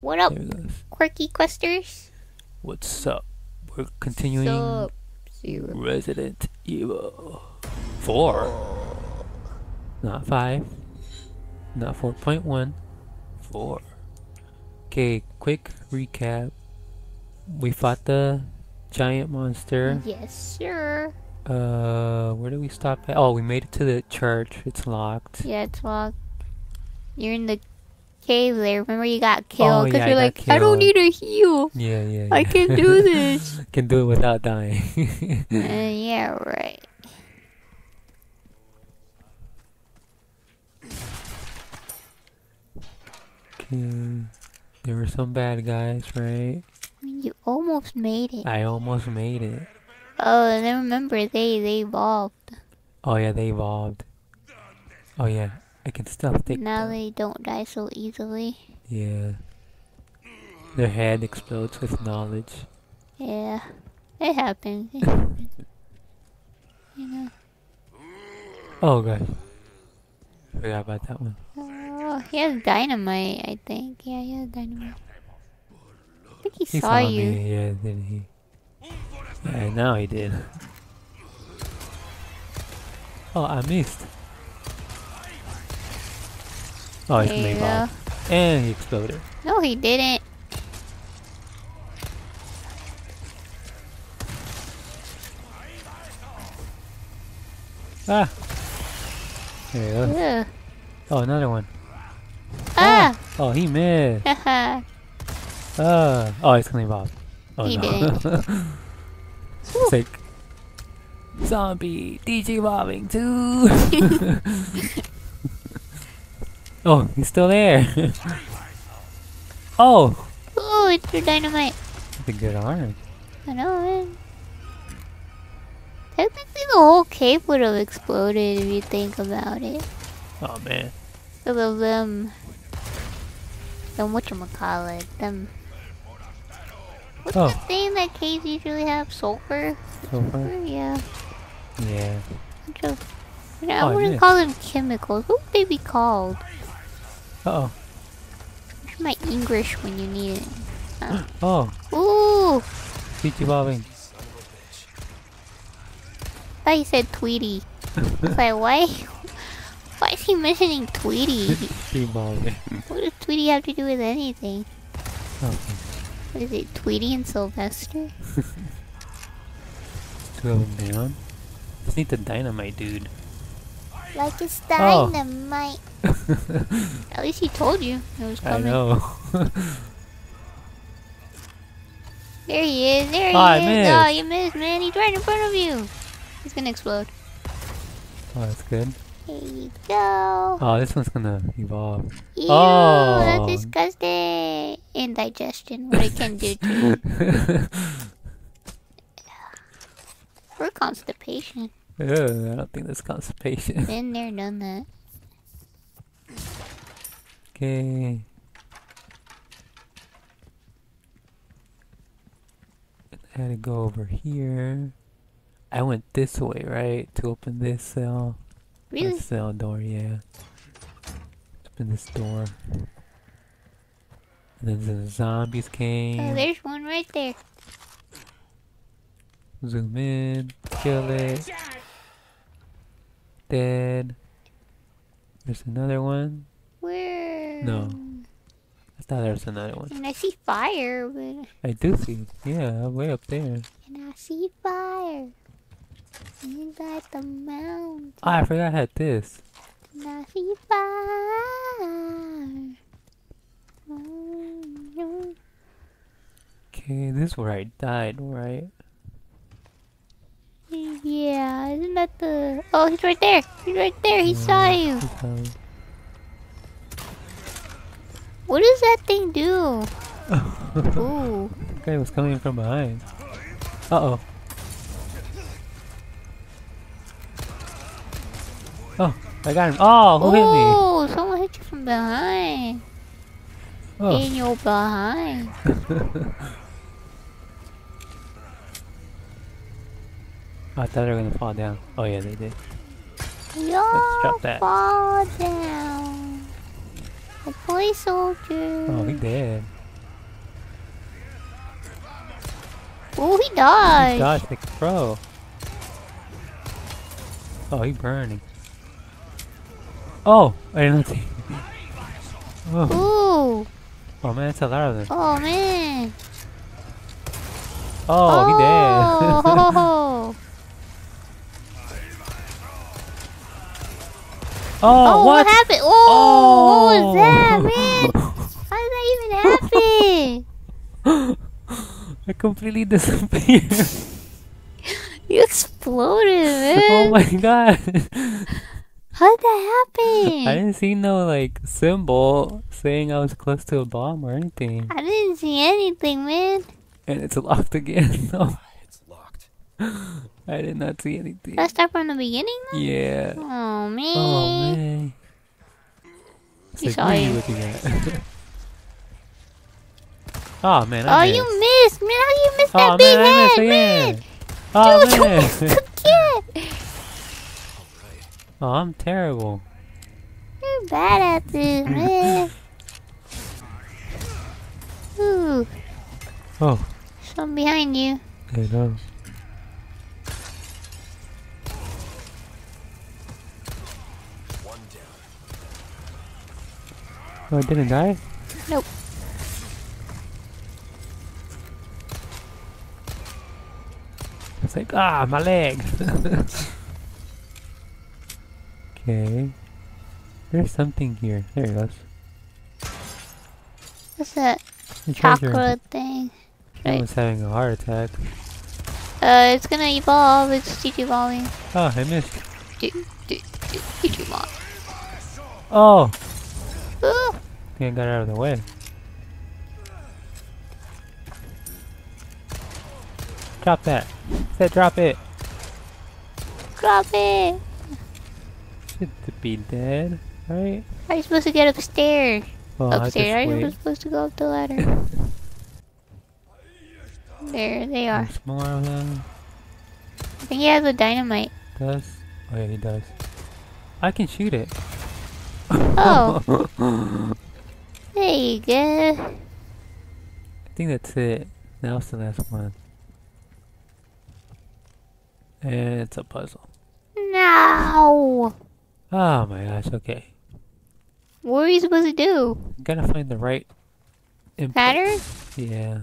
What up, There it goes. quirky questers? What's up? We're continuing Zero. Resident Evil 4. Not 5. Not 4.1. 4. Okay, quick recap. We fought the giant monster. Yes, sir. Uh, where did we stop at? Oh, we made it to the church. It's locked. Yeah, it's locked. You're in the cave there. Remember you got killed because Oh, yeah, you're got like, I don't need a heal. Yeah, yeah. I yeah. can do this. can do it without dying. uh, yeah, right. okay. There were some bad guys, right? You almost made it. I almost made it. Oh, and then remember they they evolved. Oh yeah, they evolved. Oh yeah, I can still take now them. they don't die so easily. Yeah. Their head explodes with knowledge. Yeah, it happens. It happens. You know. Oh gosh. Forgot about that one. Oh, he has dynamite, I think. Yeah, he has dynamite. I think he, He saw, saw you. me, yeah, did he? Yeah, now he did. Oh, I missed. Oh, gonna you evolve. And he exploded. No, he didn't. Ah! There he goes. Ugh. Oh, another one. Ah! Oh, he missed. Uh, oh, it's gonna evolve. Oh He no. it's like zombie DJ evolving too. Oh, he's still there. oh, Ooh, it's your dynamite. that's a good arm. I know, man. Technically, the whole cave would have exploded if you think about it. Oh man. Because of them. Them whatchamacallit. Them. What's Oh. the thing that caves usually have? Sulfur? So far, Sulfur? Yeah. yeah. Bunch of. You know, Oh, I wouldn't yeah. call them chemicals. What would they be called? Uh oh. Where's my English when you need it? Uh, Oh, ooh! DJ evolving. I thought he said Tweety. I like, why? Why is he mentioning Tweety? What does Tweety have to do with anything? Okay. What is it, Tweety and Sylvester? Two of them down. Just need the dynamite dude. Like it's Oh. dynamite. At least he told you it was coming. I know. There he is. There he Oh, is. Oh, you missed, man. He's right in front of you. He's gonna explode. oh, that's good. Here you go. Oh, this one's gonna evolve. Ew, Oh. that's disgusting. Indigestion, what it can do to you. Or constipation. Ugh, I don't think that's constipation. Been there, done that. Okay. I had to go over here. I went this way, right? To open this cell. Really? This cell door, yeah. Open this door. And then the zombies came. Oh, came. there's one right there. Zoom in. Kill it. Dead. There's another one. Where? No. I thought there was another one. And I see fire, but I do see. Yeah, way up there. and I see fire. Got the mountain. Oh, I forgot I had this. And I see fire. Okay, this is where I died, right? Yeah, isn't that the? Oh, he's right there. He's right there. He saw you. What does that thing do? Ooh. guy was coming from behind. Uh oh. Oh, I got him. Oh, who hit me? Oh, someone hit you from behind. Oh, In your behind. Oh, I thought they were gonna fall down. Oh yeah, they did. Yo, drop that. fall down. The boy soldier. Oh, he dead. Oh, he died. He dodged the crow. Oh, he burning. Oh, I didn't see. Oh. Ooh. Oh man, it's a lot of them. Oh man. Oh, oh. he dead. Oh. Oh. oh, oh, what? what? happened? Oh, what was oh. that, Oh. man? How did that even happen? I completely disappeared. You exploded, man. oh my god. How did that happen? I didn't see no like symbol saying I was close to a bomb or anything. I didn't see anything, man. And it's locked again. no, It's locked. I did not see anything. I start from the beginning? Then? Yeah. Oh man. Oh man. It's You like, saw what are you you. looking at? Ah, oh man, Oh, I you missed. missed, man. How you missed Oh that ah, man, big I head, missed man? again. Oh Dude, you man. missed again. oh, I'm terrible. You're bad at this, man. Ooh, Oh, someone behind you. I know. Oh, I didn't die? Nope. It's like, ah, my leg. okay. There's something here. There it goes. What's that The treasure. chocolate thing? I Right. was having a heart attack. Uh, it's gonna evolve. It's evolving. Oh, I missed. Digimon. Oh! Think I got out of the way. Drop that. Said drop it. Drop it. Should be dead, right? How are you supposed to get oh, upstairs? Well, upstairs. How are you supposed to go up the ladder? there, they are. There's more of them. I think he has a dynamite. Does? Oh yeah, he does. I can shoot it. Oh. There you go. I think that's it. That was the last one. And it's a puzzle. No. Oh my gosh, okay. What are you supposed to do? I Gotta find the right input. Pattern? Yeah.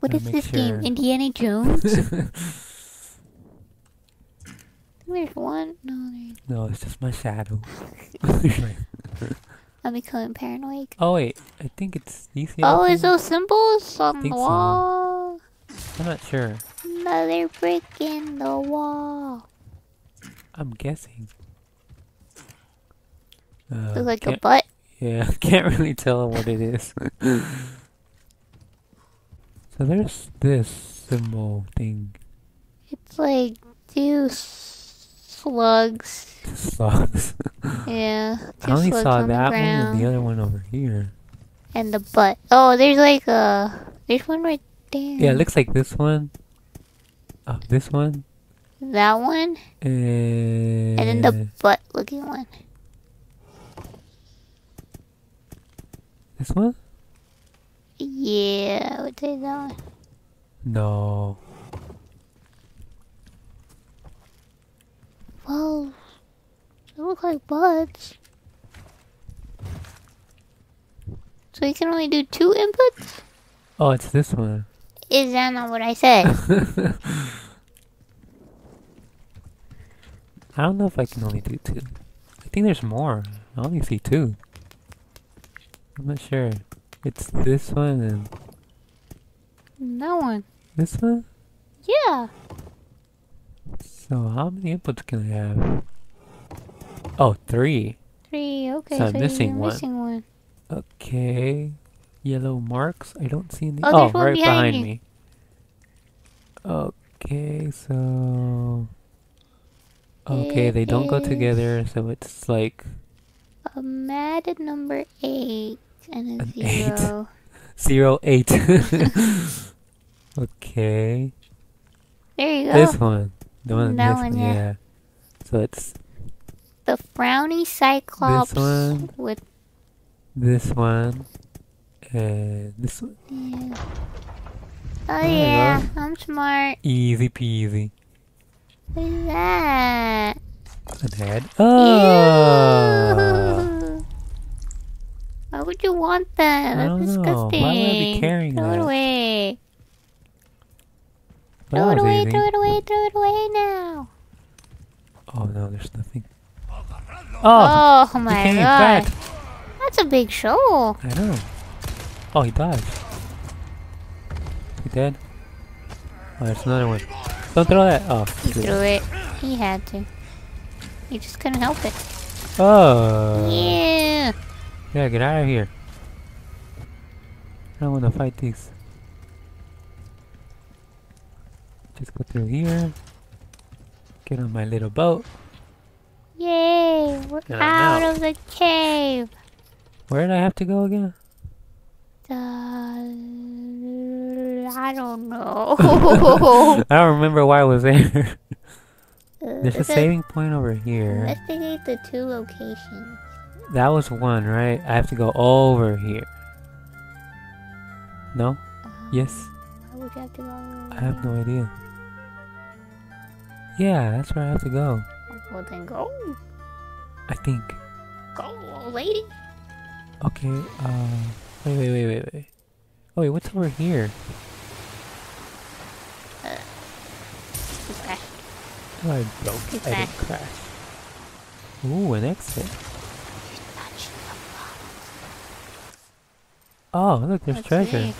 What Gotta is this game? Indiana Jones? There's one. No, there's. no, it's just my shadow. I'm becoming paranoid. oh wait, I think it's these Oh, things? those symbols on the so. wall. I'm not sure. Another brick in the wall. I'm guessing. Uh, Looks like a butt. Yeah, can't really tell what it is. so there's this symbol thing. It's like two slugs. Sucks. Yeah. I only slugs saw on the that one and the other one over here. And the butt. Oh, there's like a. There's one right there. Yeah, it looks like this one. Oh, this one. That one. And, And then the eh. butt looking one. this one? Yeah, I would say that one. No. Well, they look like butts. So you can only do two inputs? Oh, it's this one. Is that not what I said? I don't know if I can only do two. I think there's more. I only see two. I'm not sure. It's this one and that one. this one? Yeah. So how many inputs can I have? Oh, three. Three. Okay, So so, I'm missing one. missing one. Okay. Yellow marks? I don't see any. Oh, Oh, right behind behind me. Okay, so. Okay, they don't go together, so it's like A mad number eight and a An eight. zero. zero eight. okay, There you go. this one, the one, That this one, one, yeah. yeah. So it's The frowny cyclops one. with this one, And this one. Yeah. Oh yeah, I'm smart. Easy peasy. What is that? An head. Oh! Ew. Why would you want that? That's don't know. disgusting. Why would I be carrying it that? away. Throw it away, throw it away, throw it away now. Oh no, there's nothing. Oh! Oh, oh my came god. That's a big show. I know. Oh, he died. He dead? Oh, there's another one. Don't throw that. Oh, He threw it. He had to. He just couldn't help it. Oh. yeah. Yeah, get out of here. I don't want to fight these. Just go through here. Get on my little boat. Yay. We're out out. of the cave. Where did I have to go again? Uh, I don't know. I don't remember why I was there. There's a saving point over here. Investigate the two locations. That was one, right? I have to go over here. No? Uh, Yes? Why would you have to go? over I have no idea. Yeah, that's where I have to go. Well then go. I think. Go, lady. Okay, uh... Wait, wait, wait, wait, wait. Oh, wait, what's over here? Crash. Oh, I broke. I didn't crash. Ooh, an exit. Oh, look, there's treasure.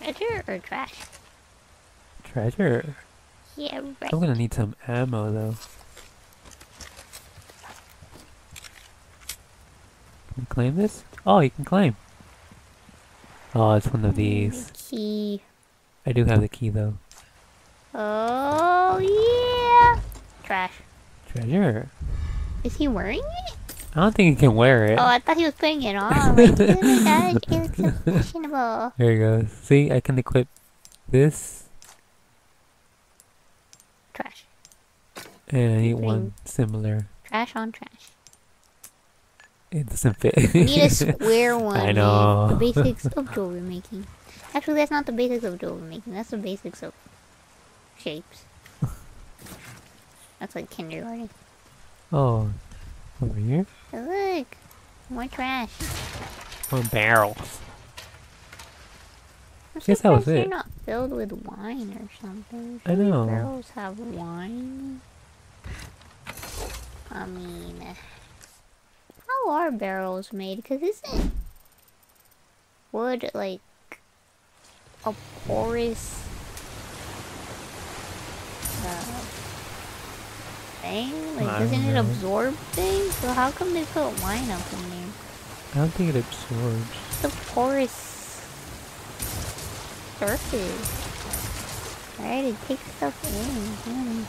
Treasure or trash? Treasure. Yeah, right. I'm gonna need some ammo, though. Can you claim this? Oh, you can claim. Oh, it's one of these. Key. I do have the key, though. Oh yeah. Trash. Treasure. Is he wearing it? I don't think he can wear it. Oh, I thought he was putting it on. Like, oh my gosh, it looks fashionable. There you go. See, I can equip this, Trash. and I need one similar. Trash on trash. It doesn't fit. We need a square one. I know. The basics of jewelry making. Actually, that's not the basics of jewelry making. That's the basics of shapes. That's like kindergarten. oh, over here? Look, more trash. More barrels. I'm Guess that was it. not filled with wine or something. I Usually know. Barrels have wine. I mean, how are barrels made? Because isn't wood like a porous uh, thing? Like, I doesn't it absorb things? So how come they put wine up in there? I don't think it absorbs. It's a porous surface. Right? It takes stuff in. Mm.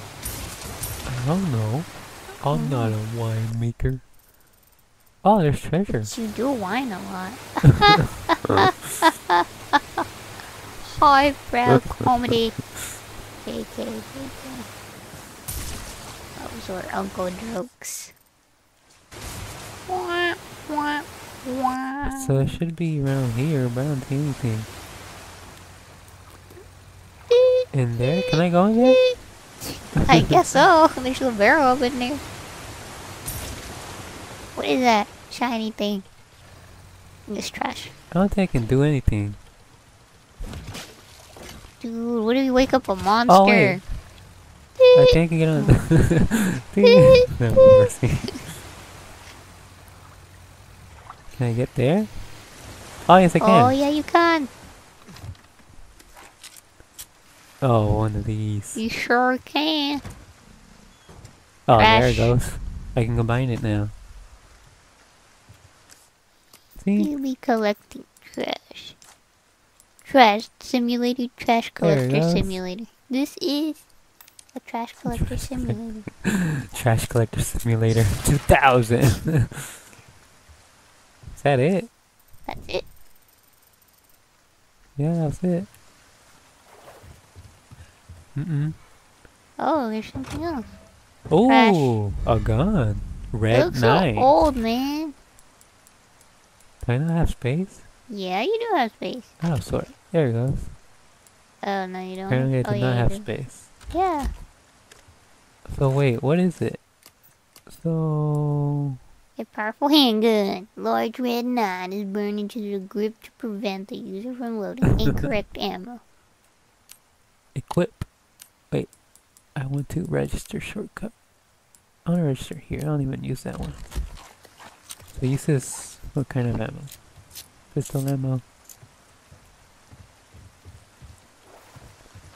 I don't know. I'm not a winemaker. Oh, there's treasure. But you do wine a lot. Highbrow comedy. KK, KK. Those were uncle jokes. Wah, wah, wah. So it should be around here, but I don't see anything. In there? Can I go in there? I guess so. There's a barrel up in there. What is that shiny thing? This trash. I don't think I can do anything. Dude, what if you wake up a oh, monster? Oh, wait. I think I can get on. no. Can I get there? Oh yes, I can. Oh, yeah, you can. Oh, one of these. You sure can. Oh, there it goes. I can combine it now. See? You'll be collecting trash. Trash simulator, trash collector simulator. This is a trash collector Trash simulator. Trash Collector Simulator 2000. Is that it? That's it. Yeah, that's it. Mm-mm. Oh, there's something else. Oh, a gun. It Red looks Knight. so old, man. Do I not have space? Yeah, you do have space. Oh, sorry. There it goes. Oh no, you don't. Apparently I oh, did yeah, not have do. space. Yeah. So wait, what is it? So A powerful handgun. Large red knot is burned into the grip to prevent the user from loading incorrect ammo. equip. Wait, I want to register shortcut. I want to register here. I don't even use that one. So use this. What kind of ammo? Pistol ammo.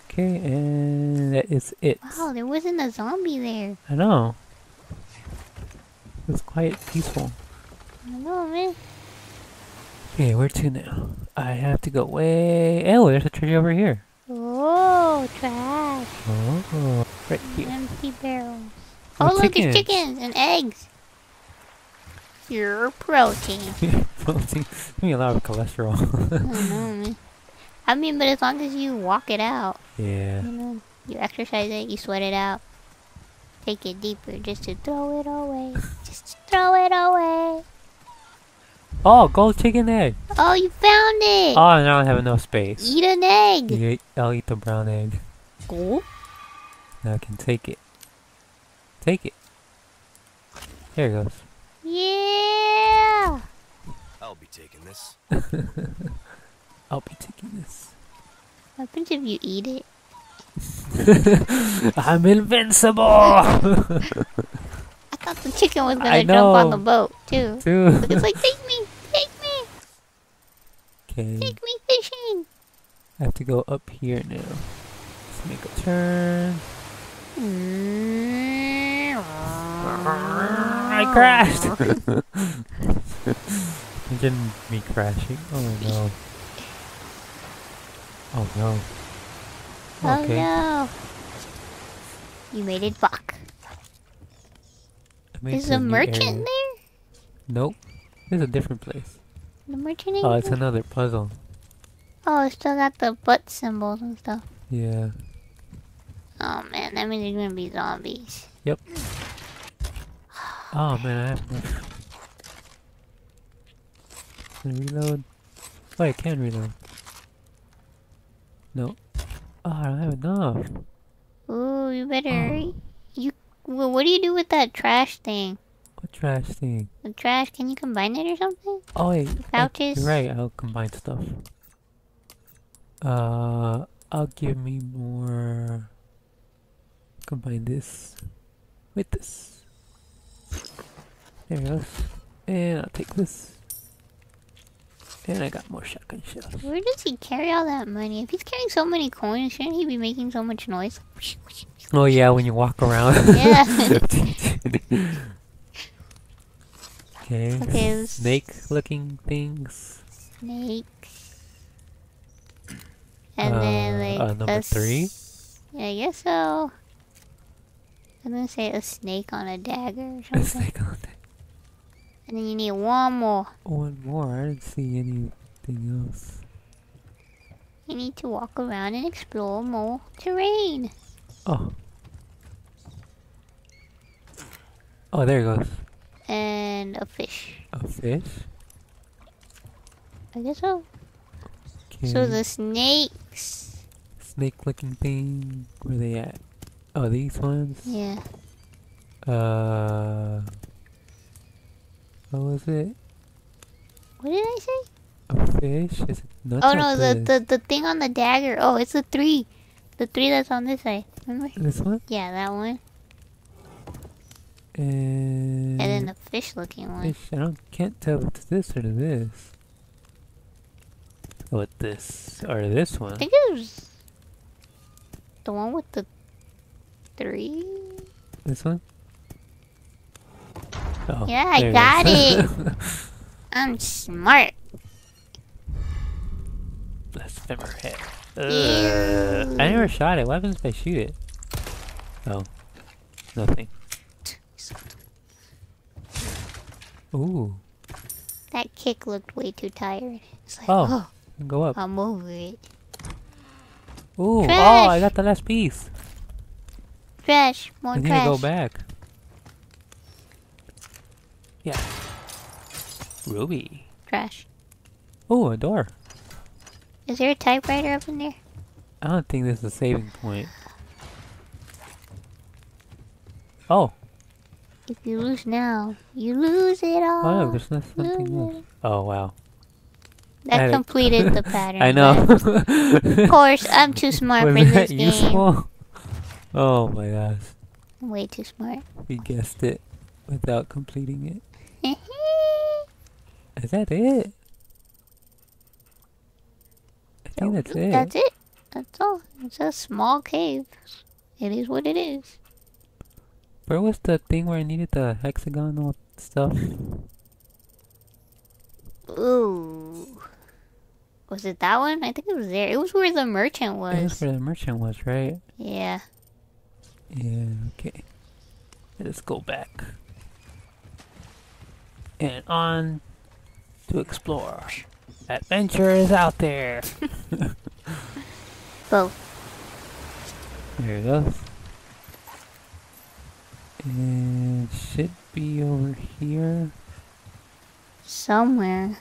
Okay, and that is it. Wow, there wasn't a zombie there. I know. It's quite peaceful. I know, man. Okay, where to now? I have to go way. Oh, there's a tree over here. Oh, trash. Oh, right here. Empty barrels. Oh, Oh, look, it's chickens and eggs. Your protein. Protein. Give me a lot of cholesterol. I know. I mean, but as long as you walk it out, yeah. you know, you exercise it, you sweat it out, take it deeper just to throw it away. just to throw it away. Oh, gold chicken egg. Oh, you found it! Oh, now I have enough space. Eat an egg! Yeah, I'll eat the brown egg. Go. Now I can take it. Take it. There it goes. Yeah! I'll be taking this. I'll be taking this. What happens if you eat it? I'm invincible! I thought the chicken was gonna I jump on the boat, too. Dude. It's like, take me! Take me! Okay. Take me fishing! I have to go up here now. Let's make a turn. I crashed! Imagine me crashing. Oh no. Oh no. Oh no! You made it back. Is a merchant there? Nope. This is a different place. The merchant Oh, it's another puzzle. Oh, it's still got the butt symbols and stuff. Yeah. Oh man, that means there's gonna be zombies. Yep. oh man, I have to reload? Oh, I can reload. No. Oh, I don't have enough. Ooh, you better. Oh. You. Well, what do you do with that trash thing? What trash thing? The trash, can you combine it or something? Oh wait, Pouches? Right. I'll combine stuff. Uh, I'll give me more. Combine this with this. There it goes. And I'll take this. And I got more shotgun shells. Where does he carry all that money? If he's carrying so many coins, shouldn't he be making so much noise? Oh yeah, when you walk around. Yeah. okay. Okay, Snake-looking things. Snake. And then Uh, like uh, number a three? Yeah, I guess so. I'm gonna say a snake on a dagger or A something. snake on it. And then you need one more. One more. I didn't see anything else. You need to walk around and explore more terrain. Oh. Oh, there it goes. And a fish. A fish. I guess so. Okay. So the snakes. snake-looking thing. Where they at? Oh, these ones. Yeah. Uh. What was it? What did I say? A fish? Is it? No, it's oh no, the, the the thing on the dagger. Oh, it's the three. The three that's on this side. Remember? This one. Yeah, that one. And. And then the fish looking one. fish. I don't can't tell if it's this or this. What this or this one? I think it was the one with the three. This one. Oh, Yeah, I got it. I'm smart. Head. Ew. Ugh. I never shot it. What happens if I shoot it? Oh. Nothing. Ooh. That kick looked way too tired. It's like, Oh. oh, Go up. I'm over it. Ooh. Oh. I got the last piece. Trash, more I need trash. to go back. Yeah. Ruby. Trash. Oh, a door. Is there a typewriter up in there? I don't think this is a saving point. Oh, If you lose now, you lose it all. oh, there's no- something lose else. Oh, wow. That completed the pattern. I know. Of course, I'm too smart Was for this game. useful? Oh my gosh. I'm way too smart. We guessed it without completing it. Is that it? I think that's it. That's it. That's all. It's a small cave. It is what it is. Where was the thing where I needed the hexagonal stuff? Ooh. Was it that one? I think it was there. It was where the merchant was. It was where the merchant was, right? Yeah. Yeah, okay. Let's go back. And on to explore. Adventure is out there. Both. There it goes. And should be over here. Somewhere.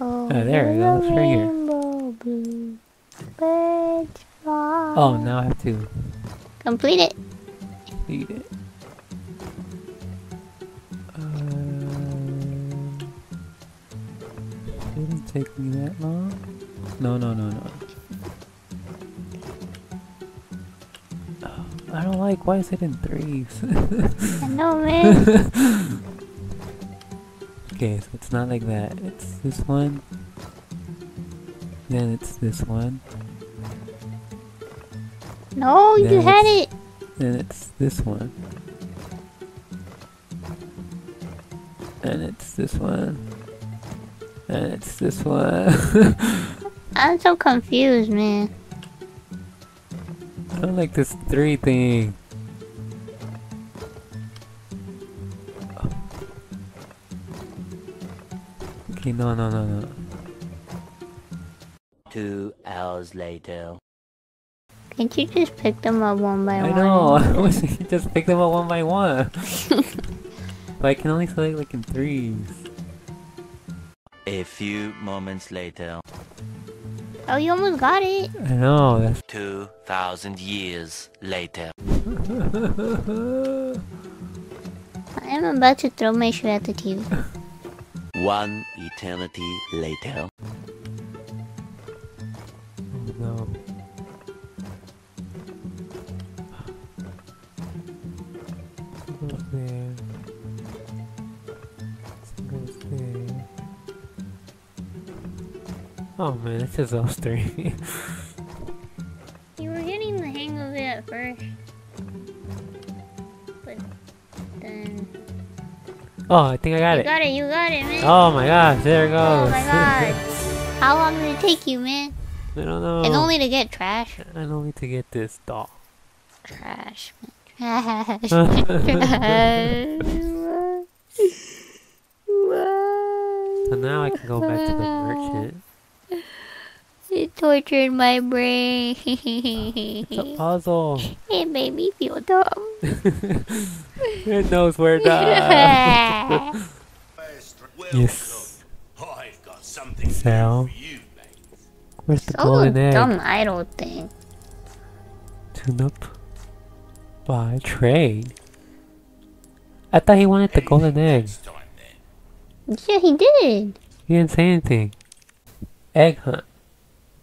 Oh, there it goes, right here. rainbow blue. Oh, now I have to Complete it. Complete it. Take me that long. No, no, no, no. Oh, I don't like. Why is it in threes? I know, man. okay, so it's not like that. It's this one. Then it's this one. no, you had it. Then it's this one. And it's this one. And it's this one. I'm so confused, man. I don't like this three thing. Okay, no, no, no, no. Two hours later. Can't you just pick them up one by one? I one? know. I wish you just pick them up one by one. but I can only select like in threes. A few moments later. Oh, you almost got it. I know. That's Two thousand years later. I am about to throw my shoe at the TV. One eternity later. Oh man, it's just those three. You were getting the hang of it at first. But then. oh, I think I got you it. got it, you got it, man. Oh my gosh, there it goes. Oh my god. How long did it take you, man? I don't know. And only to get trash. and only to get this doll. Trash, man. Trash. trash. So now I can go back to the merchant. It tortured my brain. It's a puzzle. it made me feel dumb. it knows where to. yes. I've got something So, you, where's the Oh, golden egg? dumb idle thing. Tune up by trade. I thought he wanted the golden egg. Yeah, he did. He didn't say anything. Egg hunt.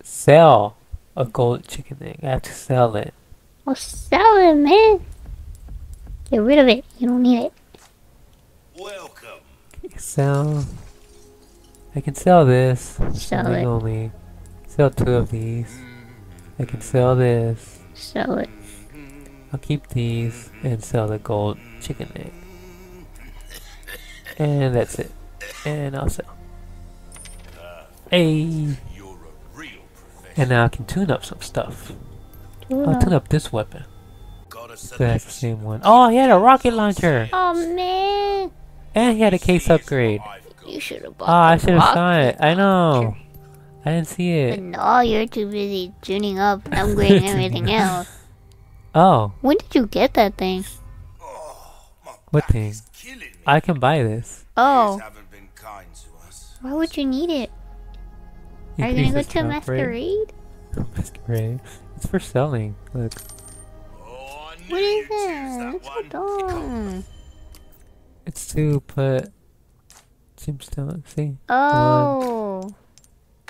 Sell a gold chicken egg. I have to sell it. Well, sell it, man. Get rid of it. You don't need it. Welcome. Sell. I can sell this. Sell Something it. only. Sell two of these. I can sell this. Sell it. I'll keep these and sell the gold chicken egg. And that's it. And I'll sell. Hey! A. And now I can tune up some stuff. Tune I'll up. tune up this weapon. Got So that's the same one. Oh, he had a rocket launcher! Oh, man. And he had a case upgrade. You should have bought Oh, I should have saw rocket it. I know. I didn't see But it. no, you're too busy tuning up and upgrading everything else. Oh, When did you get that thing? What thing? is killing me. I can buy this. Oh, Years haven't been kind to us. Why would you need it? Are you gonna go to jump rate. masquerade? Masquerade. It's for selling. Look. Oh, I knew What is you'd that? that It's one. so. It's to put gemstone. See? Oh.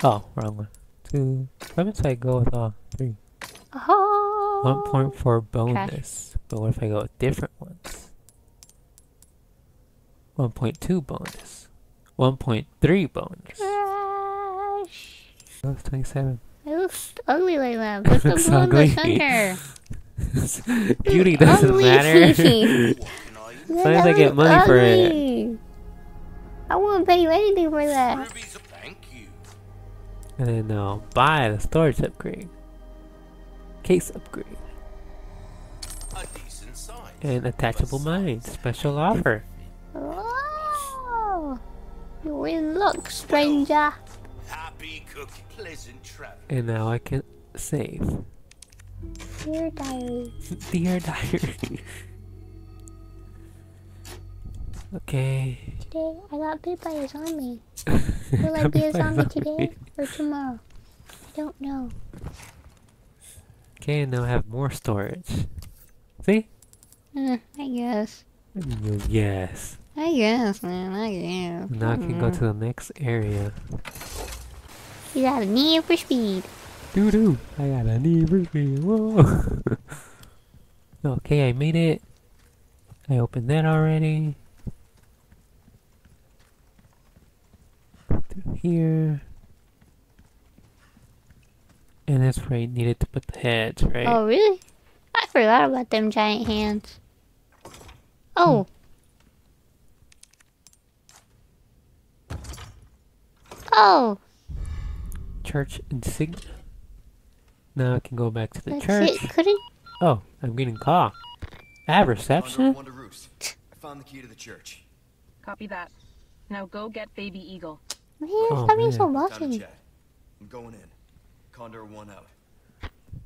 Oh, wrong one. Two. What if I go with all three? Oh. One point four bonus. But what if I go with different ones? One point two bonus. One point three bonus. Trash. That was twenty-seven. It looks ugly like that. Put the Looks blue in the ugly. center. Beauty doesn't Ugly. matter. What I As long as I get money for it. I wouldn't pay you anything for that. Ruby's a thank you. and then I'll buy the storage upgrade. Case upgrade. A decent size. And attachable mine. Special offer. Oh, you're in luck, stranger. Happy cookie. Pleasant travel. And now I can save. Dear diary. Dear diary. okay. Today I got bit by a zombie. Will I be a zombie today or tomorrow? I don't know. Okay, and now I have more storage. See? Eh, I guess. Yes. I guess, man. I guess. Now I can go to the next area. You got a need for speed. Doo doo. I got a need for speed. Whoa. okay, I made it. I opened that already. Through here. And that's where I needed to put the heads, right? Oh, really? I forgot about them giant hands. Oh. Hmm. Oh, Church insignia. Now I can go back to the that's church. it. Couldn't. Oh, I'm getting caught. I have reception? one to roost. I found the key to the church. Copy that. Now go get baby eagle. Man, Oh, stop being so man. To bossy. I'm going in. Condor one out.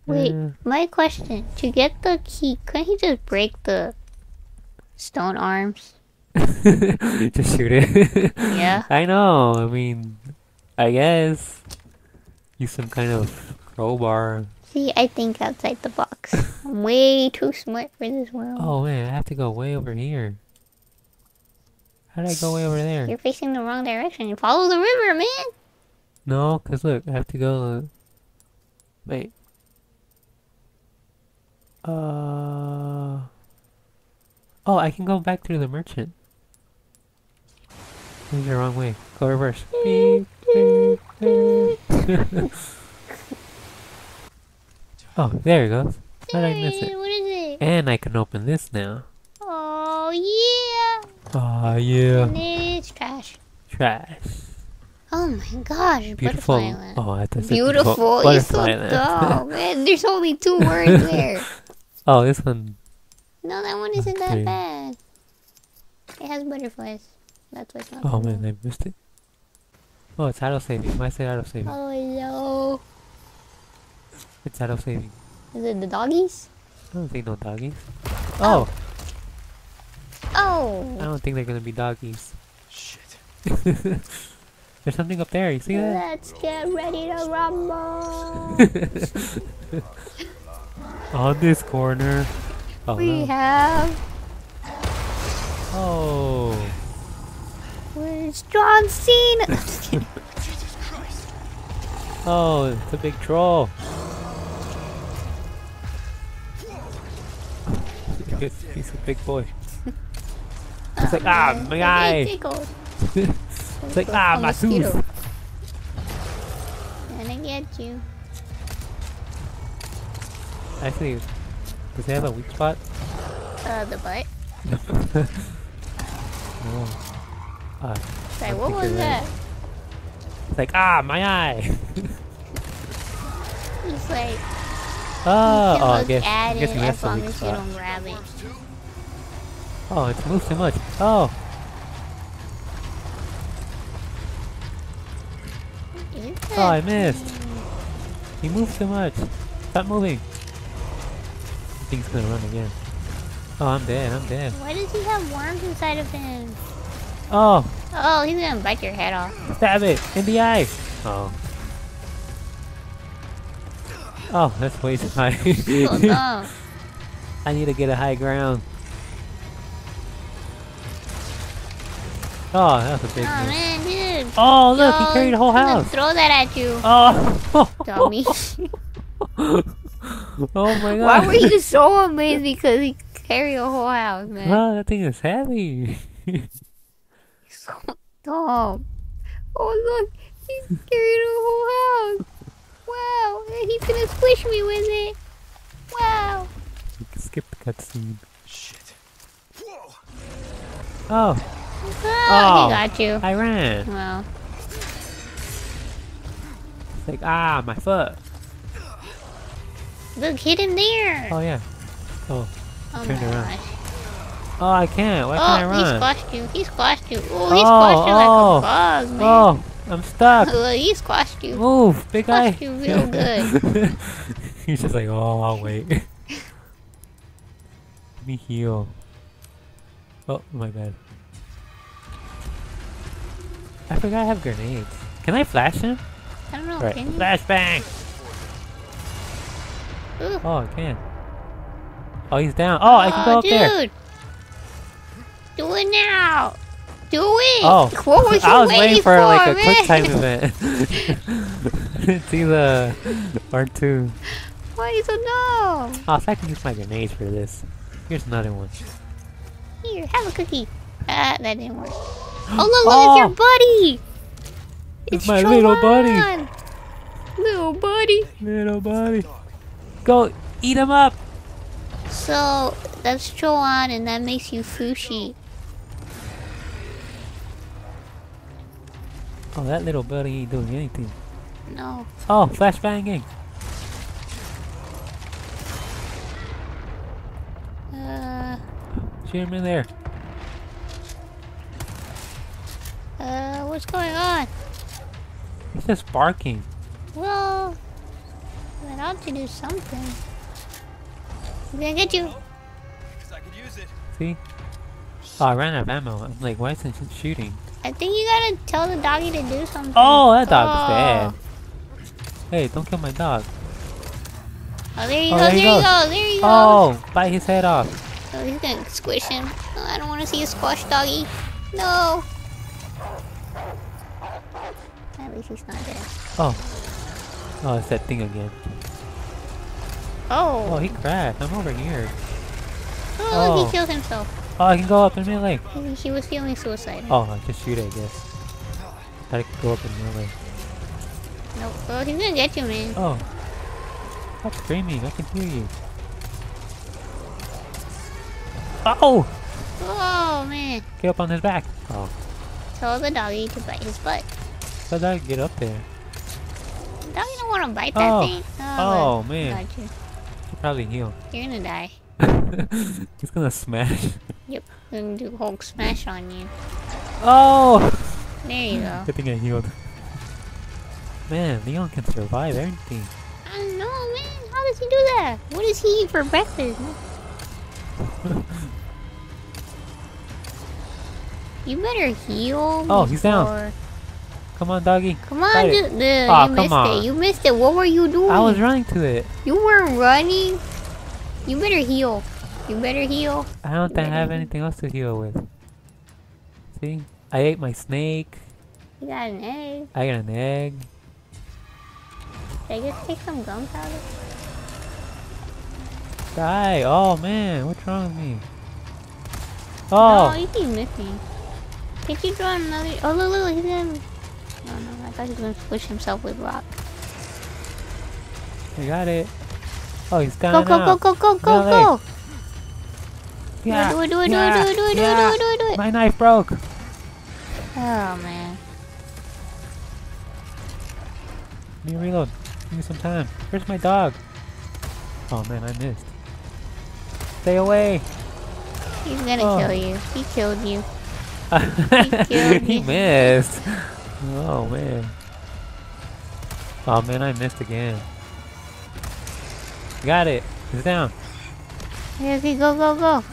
Wait, Uh, my question. To get the key, couldn't he just break the stone arms? Just shoot it. Yeah. I know. I mean, I guess use some kind of crowbar. See, I think outside the box. I'm way too smart for this world. Oh man, I have to go way over here. How did I go way over there? You're facing the wrong direction. You follow the river, man. No, cause look, I have to go. Wait. Uh. Oh, I can go back through the merchant. This is the wrong way. Go reverse. Beep. oh, there it goes. How did I miss it? What is it? And I can open this now. Oh yeah. Oh yeah. And it's trash. Trash. Oh my gosh, Beautiful. butterfly. Oh, I thought Beautiful. You're so Butterfly land. dumb, man. There's only two words there. oh, this one. No, that one isn't that bad. It has butterflies. That's why it's not. Oh man, I missed it. Oh, it's auto saving. Why is it auto saving? Oh no. It's auto saving. Is it the doggies? I don't think no doggies. Oh, Oh! oh. I Oh. don't think they're gonna be doggies. Shit. There's something up there. You see that? Let's get ready to rumble. On this corner. Oh we no. have. Oh. Where's John Cena? I'm just kidding. Jesus Christ. Oh, it's a big troll. He's, a big boy. It's like, ah, my eye. It's like, ah, my tooth. Gonna get you. Actually, does he have a weak spot? Uh, the butt. No. Ah, Sorry, what was that? It's like, ah, my eye. It's like, Oh, you oh, I guess, I guess it has as a long as you don't grab it. Oh, it's moved too much. Oh, oh, I missed. He moved too much. Stop moving. I think he's gonna run again. Oh, I'm dead. I'm dead. Why does he have worms inside of him? Oh, Oh, he's gonna bite your head off. Stab it in the eye. Oh. Oh, that's way too high. Oh no. I need to get a high ground. Oh, that was a big Oh miss. man, dude. Oh, look, he carried a whole he's gonna house. Throw that at you, Oh, dummy. oh my god. Why were you so amazed because he carried a whole house, man? Oh, that thing is heavy. So dumb. Oh look, he's carried a whole house. Wow, he's gonna squish me with it. Wow. Skip the cutscene. Shit. Whoa! Oh, Ah, Oh. he got you. I ran. Well, It's like, ah, my foot. look, hit him there. Oh, yeah. Oh, Oh turned my around. Oh, I can't. Why can't I Oh, he run? squashed you. He squashed you. Oh, he Oh, squashed you oh, like a oh. bug, man. Oh, I'm stuck. Look, he squashed you. Move, big guy. Squashed you real good. He's just like, oh, I'll wait. Let me heal. Oh, my bad. I forgot I have grenades. Can I flash him? I don't know. Right. Can you? Flashbang! Ooh. Oh, I can. Oh, he's down. Oh, I can go Oh, up there. Do it now. Do it. Oh, what was I was waiting, waiting for like a man? quick time event. it's either or two. Why you so dumb? Oh, so I can use my grenades for this. Here's another one. Here, have a cookie. Ah, that didn't work. Oh, look, look, it's your buddy. It's my little buddy. Little buddy. Little buddy. Go eat him up. So, that's Joanne, and that makes you Fushi. Oh, that little buddy ain't doing anything. No. Oh, flashbanging. Uh, Shoot him in there. uh, what's going on? He's just barking. Well, I ought to do something. I'm gonna get you. Because I could use it. See? Oh, I ran out of ammo. I'm like, why isn't it shooting? I think you gotta tell the doggy to do something. Oh, that dog's Oh. dead. Hey, don't kill my dog. Oh, there you Oh, go, there you goes. go, there you go. Oh, bite his head off. Oh, he's gonna squish him. Oh, I don't want to see a squash doggy. No. At least he's not dead. Oh. Oh, it's that thing again. Oh. Oh, he crashed. I'm over here. oh, oh. he killed himself. Oh, I can go up in melee. He, was feeling suicidal. Oh, I just shoot it, I guess. Thought I could go up in melee. Nope. Oh, he's gonna get you, man. Oh. Stop screaming. I can hear you. Oh! Oh, man. Get up on his back. Oh. Tell the doggy to bite his butt. So that I can get up there. The doggy don't want to bite that Oh. thing. Oh, oh but- man. Got you. Should probably heal. You're gonna die. He's gonna smash. Yep. Gonna do Hulk smash on you. Oh! There you go. Good thing I healed. Man, Leon can survive anything. I don't know, man. How does he do that? What does he eat for breakfast? you better heal. Oh, he's down. Come on, doggy. Come on, dude. Dude, you missed on. it. You missed it. What were you doing? I was running to it. You weren't running. You better heal. You better heal. I don't think I have anything else to heal with. See? I ate my snake. You got an egg. I got an egg. Should I just take some gunpowder? Die! Oh man, what's wrong with me? No, Oh! you keep missing. Can't you draw another? Oh, look, look, he's gonna. No, no, I thought he was gonna push himself with rock. I got it. Oh, he's Go, down go, go, go, go, go, Melee. go! Yeah, Do it, do it, do it, do it, do it, do it, do it, do it. My knife broke. Oh man. Let me reload. Give me some time. Where's my dog? Oh man, I missed. Stay away. He's gonna Oh. kill you. He killed you. he me. missed. Oh man. Oh man, I missed again. Got it. He's down. Okay, go, go, go.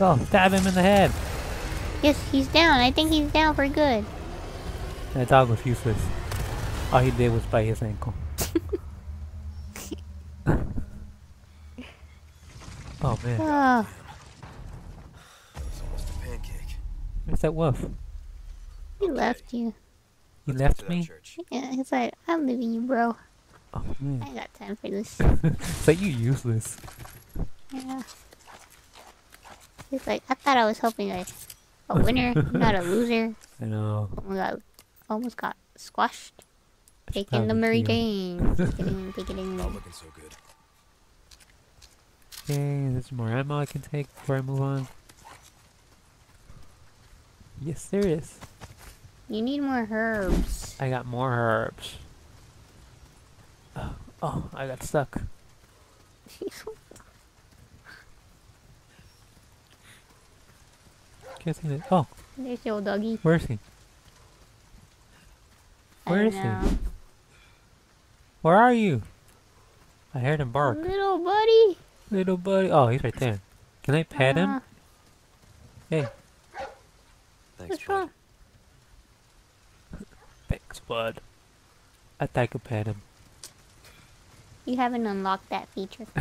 Go. Stab him in the head. Yes, he's down. I think he's down for good. That dog was useless. All he did was bite his ankle. oh man, Oh, That almost a pancake. where's that wolf? he left you. He To left me? church. Yeah, he's like, I'm leaving you, bro. Oh man, I got time for this. it's like you useless. Yeah. He's like, I thought I was helping a, a winner, not a loser. I know. Oh we got, almost got squashed. Taking the probably Mary you. Jane. Take it in, take it in. Not looking so good. Okay, there's more ammo I can take before I move on. Yes, there is. You need more herbs. I got more herbs. Oh, oh I got stuck. Can't see that. Oh, There's your doggy. where is he? I Where don't is he? Where are you? I heard him bark. Little buddy. Little buddy. Oh, he's right there. Can I pet him? Uh, Hey, Thanks, what's bud. wrong? thanks, bud. I thought I could pet him. You haven't unlocked that feature.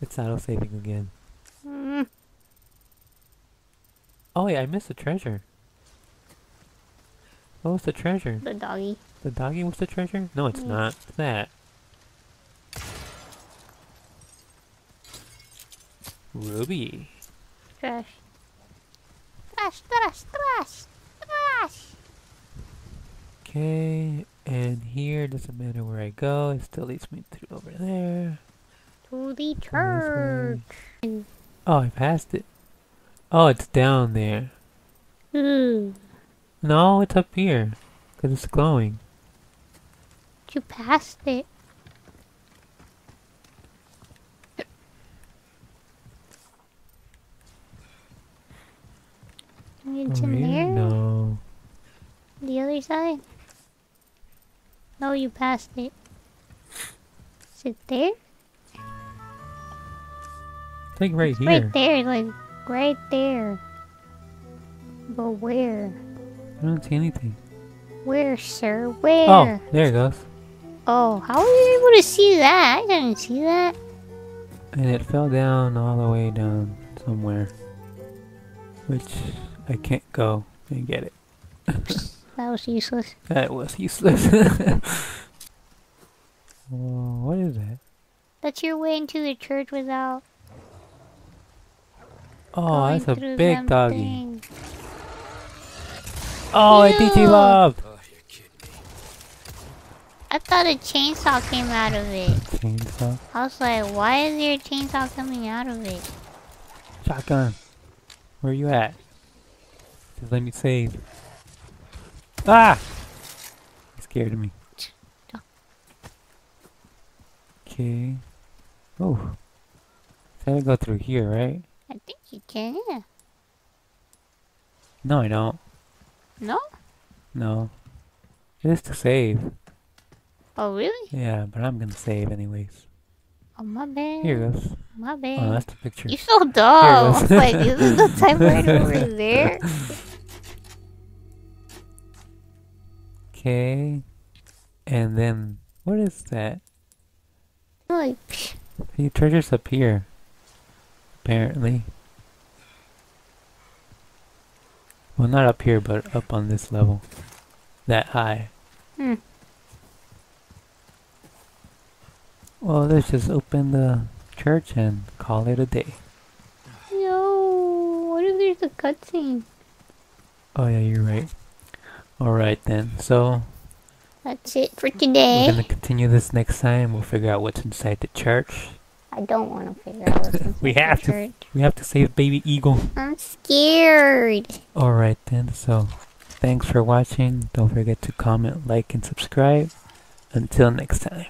it's auto saving again. Mm, Oh wait, I missed the treasure. What was the treasure? the doggy. The doggy was the treasure? No, it's Yeah. not. It's that. Ruby. Trash. Trash, trash, trash, trash. Okay, and here doesn't matter where I go. It still leads me through over there. To the church. Oh, I passed it. Oh, it's down there. Ooh, No, it's up here. Because it's glowing. you passed it. It's Oh, in really? there? No. The other side? No, you passed it. Is it there? It's like right here. Right there, like right there. But where? I don't see anything. Where, sir? Where? Oh, there it goes. Oh, how were you able to see that? I didn't see that. And it fell down all the way down somewhere. Which I can't go and get it. That was useless. That was useless. oh, what is that? That's your way into the church without Oh, that's a big doggy. things. Oh, I Ew. loved. Oh, you're. I thought a chainsaw came out of it. Chainsaw. I was like, why is there a chainsaw coming out of it? Shotgun. Where are you at? Just let me save. Ah! He scared me. Okay. Oh. Gotta go through here, right? I think you can, yeah. No, I don't. No? No. It is to save. Oh, really? Yeah, but I'm gonna save anyways. Oh, my bad. Here goes. My bad. Oh, that's the picture. You're so dumb. goes. like, isn't the time right over there? Okay. And then, what is that? Like, The treasure's up here. Apparently. Well, not up here, but up on this level. That high. Hmm. Well, let's just open the church and call it a day. no. What if there's a cutscene? Oh, yeah, you're right. Alright then. So, That's it for today. we're gonna continue this next time. We'll figure out what's inside the church. I don't want to figure out what's We have to. church. We have to save baby eagle. I'm scared. Alright then, so thanks for watching. Don't forget to comment, like, and subscribe. Until next time.